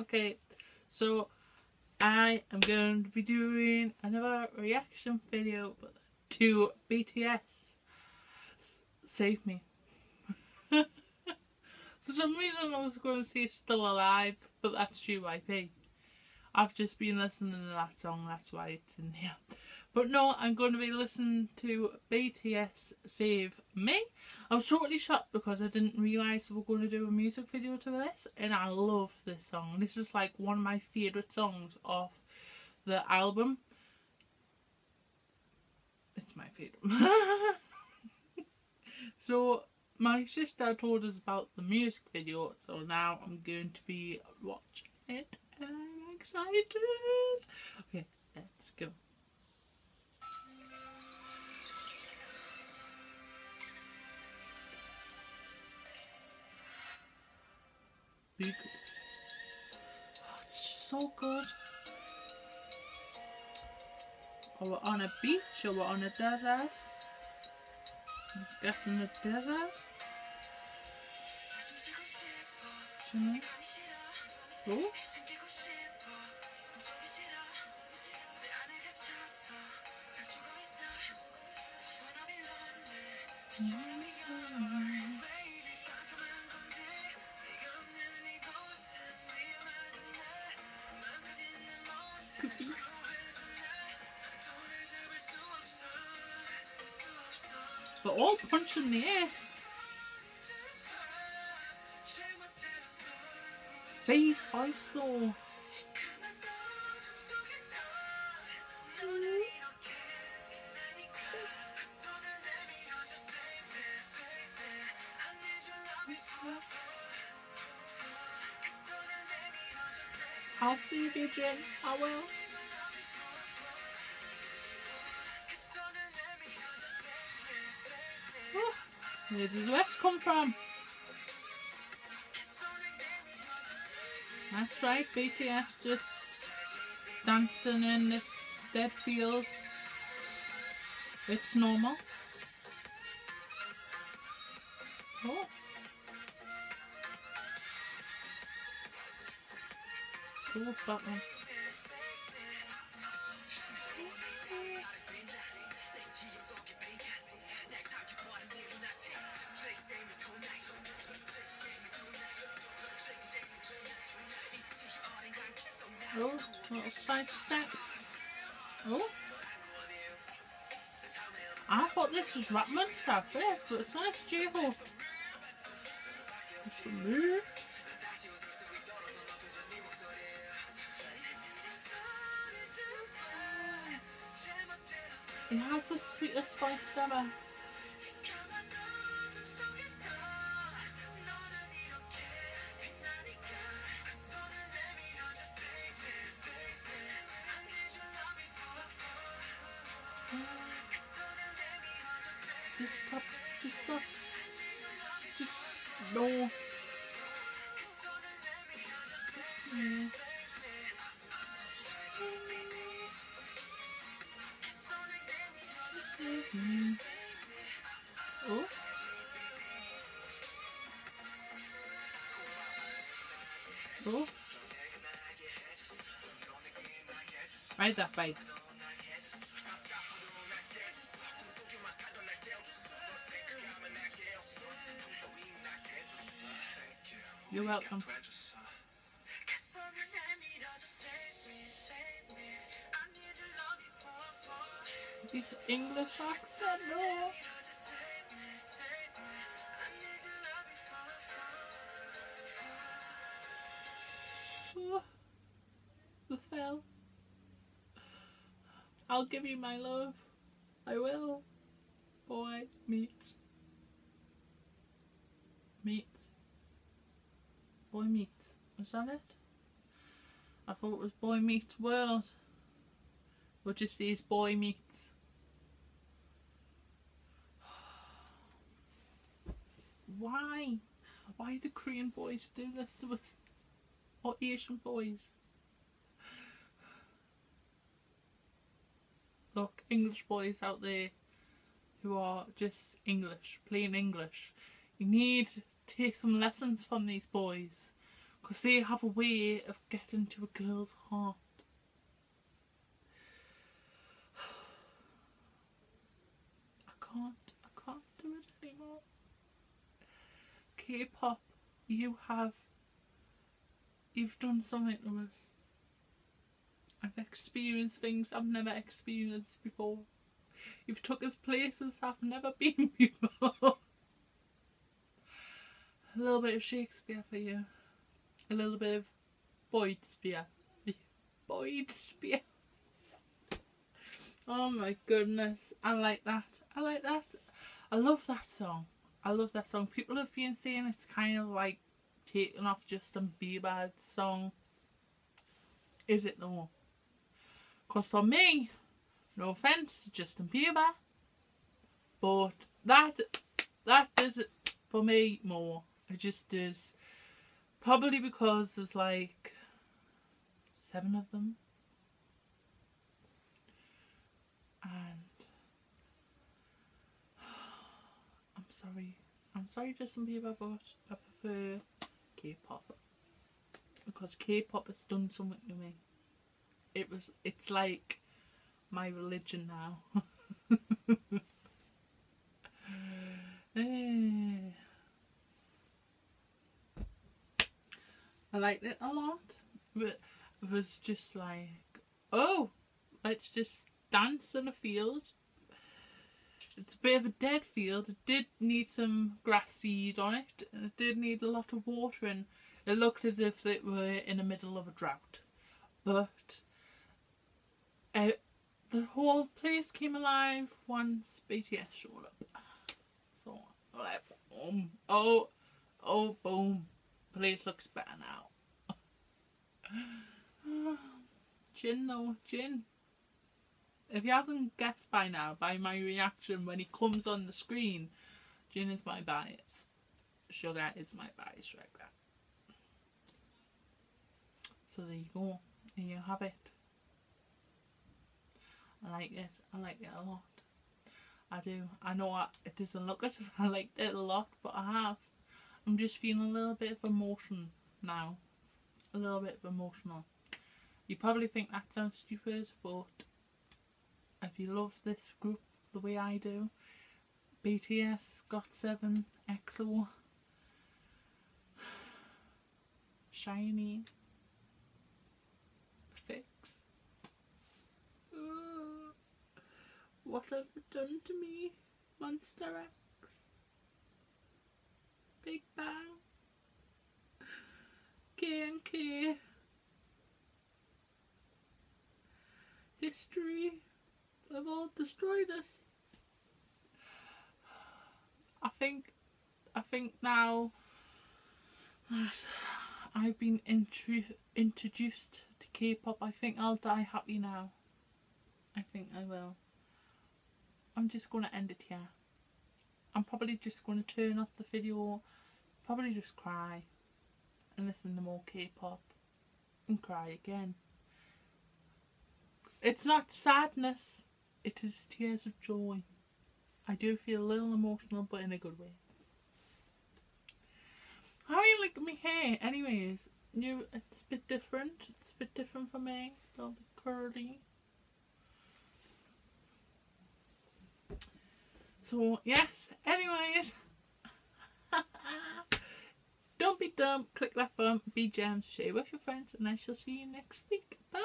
Okay, so I am going to be doing another reaction video to BTS Save Me. For some reason I was going to say Still Alive, but that's GYP I've just been listening to that song, that's why it's in here. But no, I'm going to be listening to BTS Save Me. I was totally shocked because I didn't realise they were going to do a music video to this and I love this song. This is like one of my favourite songs off the album. It's my favourite. so my sister told us about the music video so now I'm going to be watching it and I'm excited. Okay, let's go. Good. Oh, it's so good. Are we're on a beach or we're on a desert? I'm guessing a desert. Shouldn't Oh. They're all punching the air. Face also. I'll see you, Jim. I will. Where did the rest come from? That's right, BTS just dancing in this dead field. It's normal. Oh. Cool, that. Oh, little side step. Oh. I thought this was Rap Monster at first, but it's nice J-Hope. It's a move. It has the sweetest voice ever. Just stop. Just stop. Just no. Yeah. Oh. Oh. Rise up, babe. You're welcome. This English accent, no. Oh, the fell. I'll give you my love. I will. Boy meets. Meets. Boy meets. Was that it? I thought it was Boy Meets World. Or just these Boy Meets. Why? Why do Korean boys do this to us? Or Asian boys? Look, English boys out there who are just English, plain English. You need take some lessons from these boys. Because they have a way of getting to a girl's heart. I can't, I can't do it anymore. K-pop, you have, you've done something to us. I've experienced things I've never experienced before. You've took us places I've never been before. A little bit of Shakespeare for you. A little bit of Boyd Spear. Boyd Spear. Oh my goodness. I like that. I like that. I love that song. I love that song. People have been saying it's kind of like taking off Justin Bieber's song. Is it though? Because for me, no offence to Justin Bieber, but that that does it for me more. It just does. Probably because there's like seven of them. And I'm sorry. I'm sorry Justin Bieber but I prefer K-pop. Because K-pop has done something to me. It was it's like my religion now. Eh. I liked it a lot. But it was just like, oh, let's just dance in a field. It's a bit of a dead field. It did need some grass seed on it. And it did need a lot of water and it looked as if it were in the middle of a drought. But uh, the whole place came alive once BTS showed up. So, oh, oh, boom, place looks better now. Jin though, Jin. If you haven't guessed by now, by my reaction when he comes on the screen, Jin is my bias. Suga is my bias right there. So there you go. There you have it. I like it. I like it a lot. I do. I know I, it doesn't look as if I liked it a lot, but I have. I'm just feeling a little bit of emotion now. A little bit of emotional. You probably think that sounds stupid, but if you love this group the way I do, BTS, GOT7, EXO, SHINee, f(x). Uh, what have you done to me, Monsta X? Big Bang, K and K, History. They've all destroyed us. I think, I think now that I've been introduced to K-pop, I think I'll die happy now. I think I will. I'm just going to end it here. I'm probably just going to turn off the video, probably just cry and listen to more K-pop and cry again. It's not sadness, it is tears of joy. I do feel a little emotional but in a good way. How are you like my hair? Anyways, you it's a bit different. It's a bit different for me. A little bit curly. So yes, anyways, don't be dumb, click that thumb, be gems, share with your friends, and I shall see you next week. Bye!